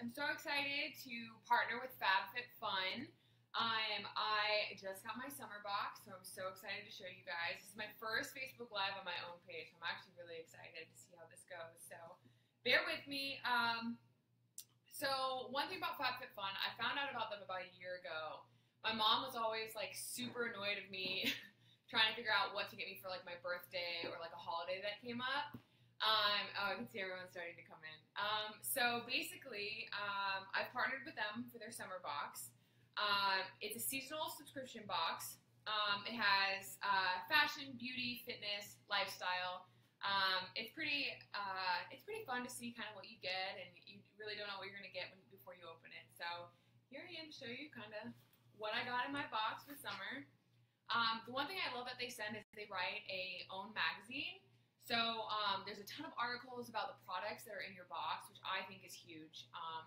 I'm so excited to partner with FabFitFun. Um, I just got my summer box, so I'm so excited to show you guys. This is my first Facebook Live on my own page. I'm actually really excited to see how this goes. So bear with me. Um, so one thing about FabFitFun, I found out about them about a year ago. My mom was always like super annoyed of me trying to figure out what to get me for like my birthday or like a holiday that came up. Um, oh, I can see everyone starting to come in. Um, so basically, um, I've partnered with them for their summer box. Um, it's a seasonal subscription box. Um, it has uh, fashion, beauty, fitness, lifestyle. Um, it's pretty. Uh, it's pretty fun to see kind of what you get, and you really don't know what you're going to get when, before you open it. So here I am to show you kind of what I got in my box for summer. Um, the one thing I love that they send is they write a own magazine. So um, there's a ton of articles about the products that are in your box, which I think is huge. Um,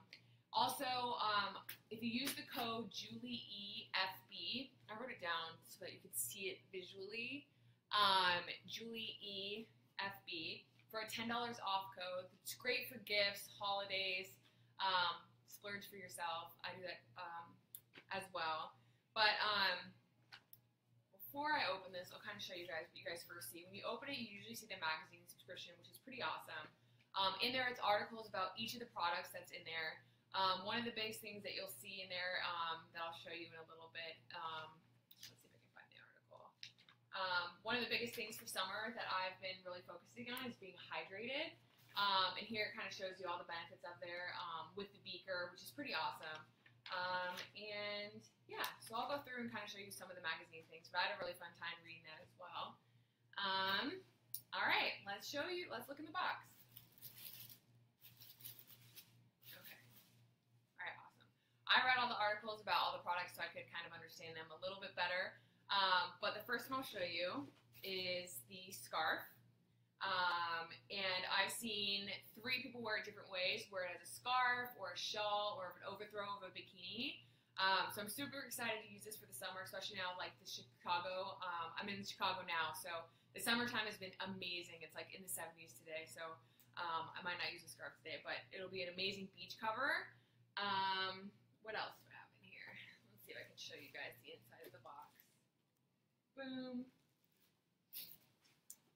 also, um, if you use the code JulieEFB, I wrote it down so that you could see it visually. Um, JulieEFB for a $10 off code. It's great for gifts, holidays, um, splurge for yourself. I do that um, as well. But um, before I open this, I'll kind of show you guys what you guys first see. When you open it, you usually see the magazine subscription, which is pretty awesome. Um, in there, it's articles about each of the products that's in there. Um, one of the biggest things that you'll see in there um, that I'll show you in a little bit, um, let's see if I can find the article. Um, one of the biggest things for summer that I've been really focusing on is being hydrated. Um, and here it kind of shows you all the benefits of there with the bkr, which is pretty awesome. And yeah, so I'll go through and kind of show you some of the magazine things, but I had a really fun time reading that as well. all right, let's show you, let's look in the box. Okay. All right, awesome. I read all the articles about all the products so I could kind of understand them a little bit better. Um, but the first one I'll show you is the scarf. Um, and I've seen three people wear it different ways, wear it as a scarf or a shawl or an overthrow of a bikini. Um, so I'm super excited to use this for the summer, especially now like the Chicago. Um, I'm in Chicago now, so the summertime has been amazing. It's like in the 70s today, so um, I might not use a scarf today, but it'll be an amazing beach cover. Um, what else do I have in here? Let's see if I can show you guys the inside of the box. Boom.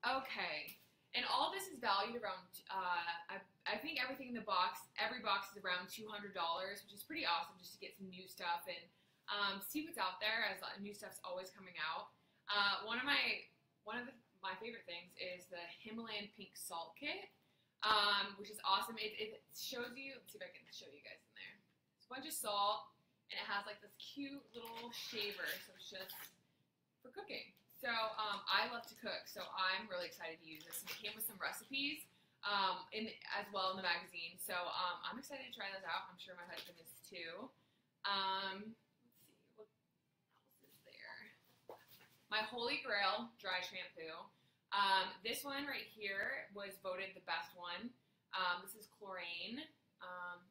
Okay. And all this is valued around, uh, I, I think everything in the box, every box is around $200, which is pretty awesome just to get some new stuff and um, see what's out there as new stuff's always coming out. Uh, one of my, one of the, my favorite things is the Himalayan Pink Salt Kit, um, which is awesome. It, it shows you, see if I can show you guys in there It's a bunch of salt, and it has like this cute little shaver, so it's just for cooking. So um, I love to cook, so I'm really excited to use this. It came with some recipes um, in as well in the magazine, so um, I'm excited to try those out. I'm sure my husband is too. Um, let's see, what else is there? My Holy Grail dry shampoo. Um, this one right here was voted the best one. Um, this is Klorane. Um,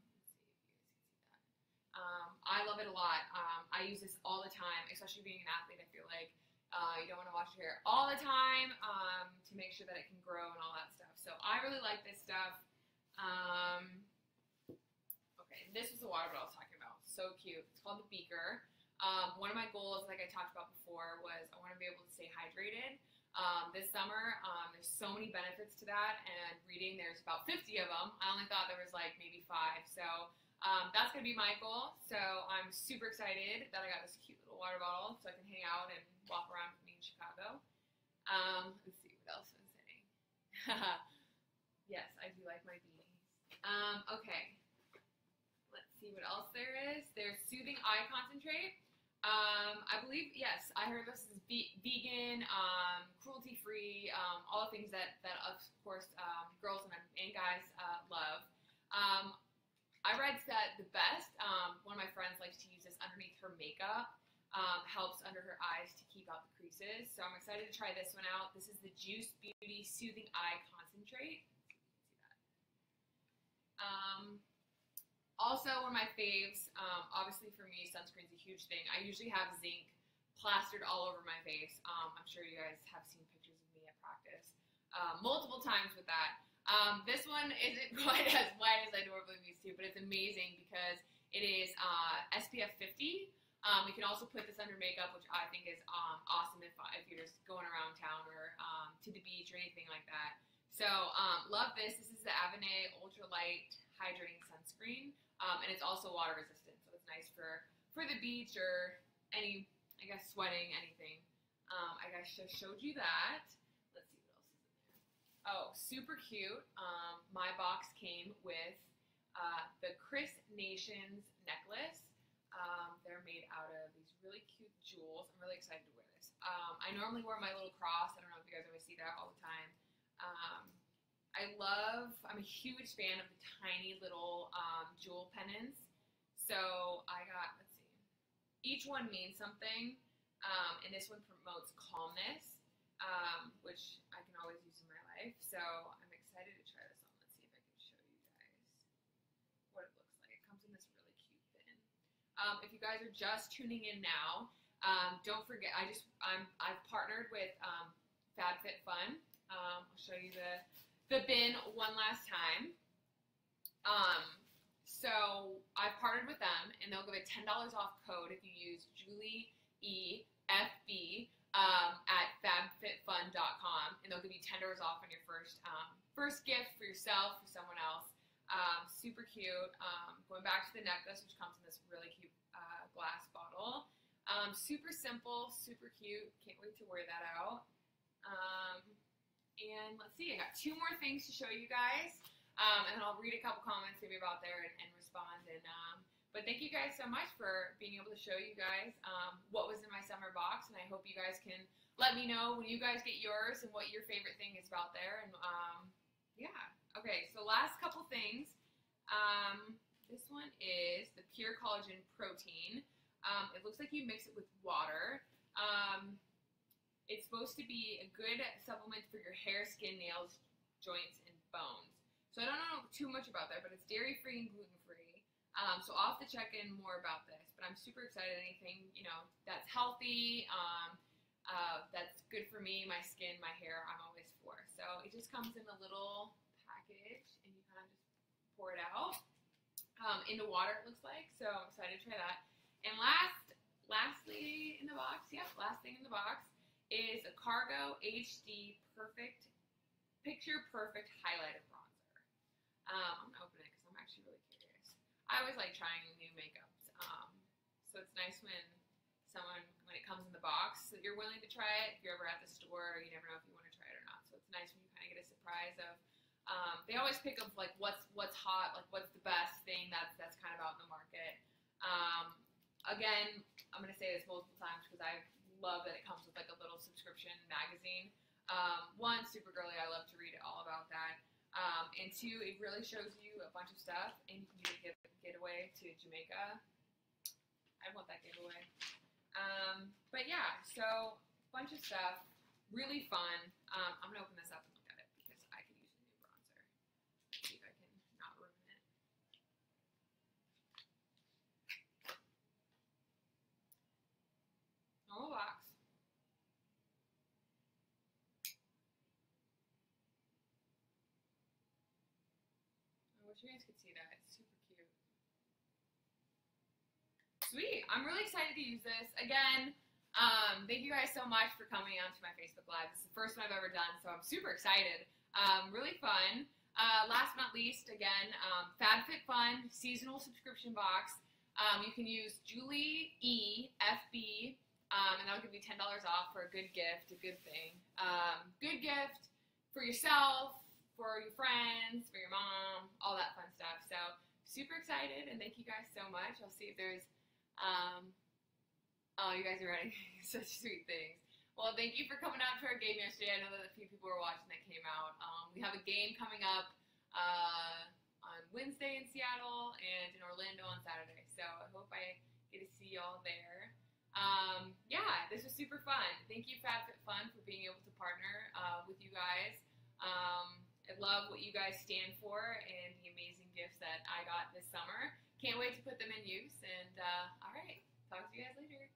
um, I love it a lot. Um, I use this all the time, especially being an athlete. I feel like uh, you don't want to wash your hair all the time um, to make sure that it can grow and all that stuff. So I really like this stuff. Um, okay, this was the water bottle I was talking about. So cute. It's called the bkr. Um, one of my goals, like I talked about before, was I want to be able to stay hydrated. Um, this summer, there's so many benefits to that, and reading, there's about 50 of them. I only thought there was like maybe five. So um, that's going to be my goal. So I'm super excited that I got this cute little water bottle so I can hang out and walk around with me in Chicago. Um, let's see what else I'm saying. yes, I do like my beanies. Um, okay. Let's see what else there is. There's Soothing Eye Concentrate. Um, I believe, yes, I heard this is vegan, um, cruelty-free, um, all the things that, that of course, girls and, and guys uh, love. I read that the best, um, one of my friends likes to use this underneath her makeup. Um, helps under her eyes to keep out the creases. So I'm excited to try this one out. This is the Juice Beauty Soothing Eye Concentrate. Um, also, one of my faves, um, obviously for me, sunscreen's a huge thing. I usually have zinc plastered all over my face. Um, I'm sure you guys have seen pictures of me at practice uh, multiple times with that. Um, this one isn't quite as white as I normally used to, but it's amazing because it is uh, SPF 50. Um, you can also put this under makeup, which I think is um, awesome if, if you're just going around town or um, to the beach or anything like that. So um, love this. This is the Avene Ultra Light Hydrating Sunscreen, um, and it's also water resistant, so it's nice for for the beach or any, I guess, sweating, anything. I guess just showed you that. Let's see what else is in there. Oh, super cute. Um, my box came with uh, the Chris Nations necklace. Um, they're made out of these really cute jewels. I'm really excited to wear this. Um, I normally wear my little cross. I don't know if you guys always see that all the time. Um, I love, I'm a huge fan of the tiny little um, jewel pendants. So I got, let's see, each one means something. Um, and this one promotes calmness, um, which I can always use in my life. So I'm excited to try this on. Let's see if I can show you guys what it looks like. It comes in this really cute bin. Um, if you guys are just tuning in now, um, don't forget. I just I'm I've partnered with um, FabFitFun. Um, I'll show you the the bin one last time. Um, so I've partnered with them, and they'll give a ten dollars off code if you use Julie EFB um, at fabfitfun.com, and they'll give you ten dollars off on your first um, first gift for yourself for someone else. Um, super cute. Um, going back to the necklace, which comes in this really cute uh, glass bottle. Um, super simple, super cute. Can't wait to wear that out. Um, and let's see, I got two more things to show you guys, and then I'll read a couple comments maybe about there and, and respond. But thank you guys so much for being able to show you guys um, what was in my summer box, and I hope you guys can let me know when you guys get yours and what your favorite thing is about there. And um, yeah, okay. So last couple things. Um, this one is the Pure Collagen Protein. Um, it looks like you mix it with water. Um, it's supposed to be a good supplement for your hair, skin, nails, joints, and bones. So I don't know too much about that, but it's dairy free and gluten free. Um, so I'll have to check in more about this, but I'm super excited. Anything you know that's healthy, um, uh, that's good for me, my skin, my hair, I'm always for. So it just comes in a little package, and you kind of just pour it out um, into water. It looks like. So I'm excited to try that. And last, lastly in the box, yep, last thing in the box is a Cargo HD Perfect Picture Perfect Highlighter Bronzer. Um, I'm gonna open it because I'm actually really curious. I always like trying new makeups. Um, so it's nice when someone, when it comes in the box, that you're willing to try it. If you're ever at the store, you never know if you want to try it or not. So it's nice when you kind of get a surprise of. Um, they always pick up like what's what's hot, like what's the best thing that's that's kind of out in the market. Um, again, I'm gonna say this multiple times because I love that it comes with like a little subscription magazine. Um, one, super girly. I love to read all about that. Um, and two, it really shows you a bunch of stuff, and you can do a getaway to Jamaica. I want that getaway. Um, but yeah, so bunch of stuff, really fun. Um, I'm gonna open this up and look at it because I could use a new bronzer. Let's see if I can not ruin it. Normal box. Wish you guys could see that. It's super cute. Sweet. I'm really excited to use this. Again, um, thank you guys so much for coming onto my Facebook Live. This is the first one I've ever done, so I'm super excited. Um, really fun. Uh, last but not least, again, um, FabFitFun seasonal subscription box. Um, you can use Julie E FB, um, and that'll give you ten dollars off for a good gift, a good thing, um, good gift for yourself, for your friends, for your mom, all that fun stuff. So super excited and thank you guys so much. I'll see if there's um oh you guys are writing such sweet things. Well, thank you for coming out to our game yesterday. I know that a few people were watching that came out. Um, we have a game coming up uh, on Wednesday in Seattle and in Orlando on Saturday. So I hope I get to see y'all there. Um, yeah, this was super fun. Thank you, FabFitFun, for being able to partner uh, with you guys. Um, I love what you guys stand for and the amazing gifts that I got this summer. Can't wait to put them in use. And uh, all right, talk to you guys later.